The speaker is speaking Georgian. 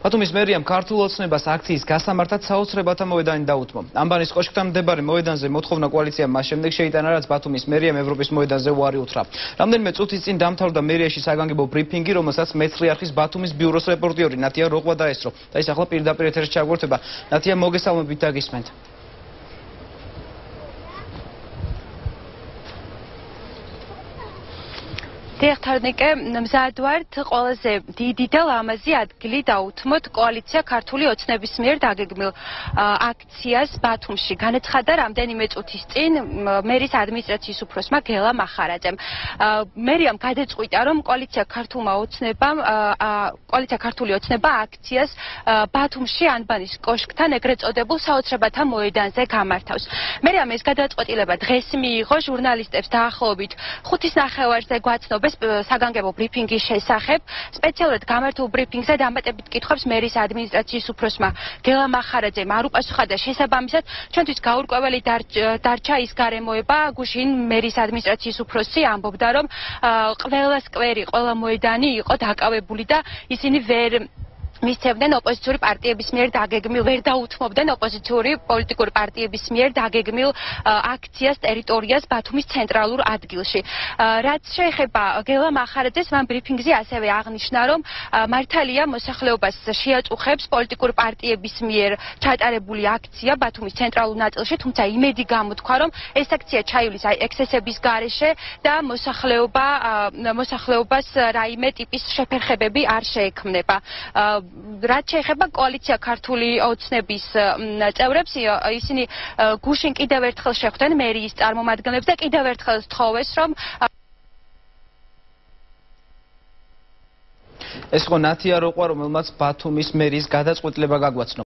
ბათუმის მერიამ ქართულ ოცნებას აქციის გასამართად საოცრებათა მოედანი დაუთმო. ამბანის კოშკთან მდებარე მოედანზე მოთხოვნა კოალიციამ მას შემდეგ შეიტანა, რაც ბათუმის მერიამ ევროპის მოედანზე უარი უთხრა. რამდენიმე წუთის წინ დამთავრდა მერიაში საგანგებო ბრიფინგი, რომელსაც მეცხრიარხის ბათუმის ბიუროს რეპორტიორი ნათია როღვა დაესწრო. და ის ახლა პირდაპირ ეთერში ჩაგვერთვება. ნათია, მოგესალმებით და გისმენთ. დიახთარნიკე მზად ვართ ყველაზე დიდი და ლამაზი ადგილი დაუთმოთ კოალიცია ქართული ოცნების მიერ დაგეგმილ აქციას ბათუმში. განაცხადა რამდენიმე წუთის წინ მერის ადმინისტრაციის უფროსმა გელა მახარაძემ. მერიამ გადაწყვიტა რომ კოალიცია ქართულმა ოცნებამ კოალიცია ქართული ოცნება აქციას ბათუმში ანბანის კოშკთან ეგრეთ წოდებულ საოცრებათა მოედანზე გამართავს. მერიამ ეს გადაწყვეტილება დღეს მიიღო ჟურნალისტებს დაახლოებით 5-ის ნახევარზე მოგვიყვეს საგანგებო ბრიფინგის შესახებ. სპეციალურად გამართულ ბრიფინგზე დამატებით კითხვებს მერის ადმინისტრაციის უფროსმა გელა მახარაძემ არ უპასუხა და შესაბამისად ჩვენთვის გაურკვეველი დარჩა ის გარემოება, გუშინ მერის ადმინისტრაციის უფროსი ამბობდა, რომ ყველა სკვერი, ყველა მოედანი იყო დაკავებული და ისინი ვერ მისცემდნენ ოპოზიციური პარტიების მიერ დაგეგმილ ვერ დაუთმობდნენ ოპოზიციური პოლიტიკური პარტიების მიერ დაგეგმილ აქციას ტერიტორიას ბათუმის ცენტრალურ ადგილში. რაც შეეხება გელა მახარაძეს, მან ბრიფინგზე ასევე აღნიშნა, რომ მართალია მოსახლეობას შეაწუხებს პოლიტიკური პარტიების მიერ ჩატარებული აქცია ბათუმის ცენტრალურ ნაწილში, თუმცა იმედი გამოთქვა, რომ ეს აქცია ჩაივლის ექსესების გარეშე და მოსახლეობა მოსახლეობას რაიმე ტიპის შეფერხებები არ შეექმნება. რაც შეეხება კოალიცია ქართული ოცნების წევრებს, ისინი გუშინ კიდევ ერთხელ შეხვდნენ მერიის წარმომადგენლებს და კიდევ ერთხელ სთხოვეს, რომ ეს ხო ნათია როყვა, რომელმაც ბათუმის მერიის გადაწყვეტილება გაგვაცნო.